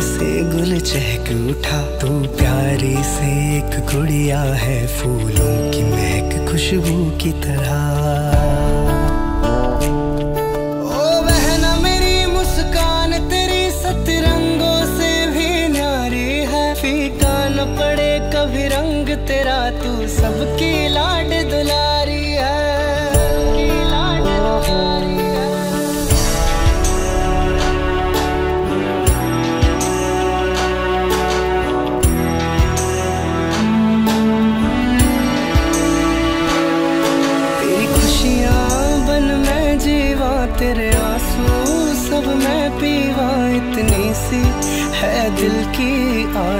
से गुल चहक उठा। तू प्यारी से एक गुड़िया है फूलों की महक खुशबू की तरह। ओ बहना मेरी मुस्कान, तेरी सतरंगों से भी न्यारी है। पड़े कभी रंग तेरा, तू सबकी लाड तेरे आँसू सब मैं पीवा इतनी सी। है दिल की आरज़ू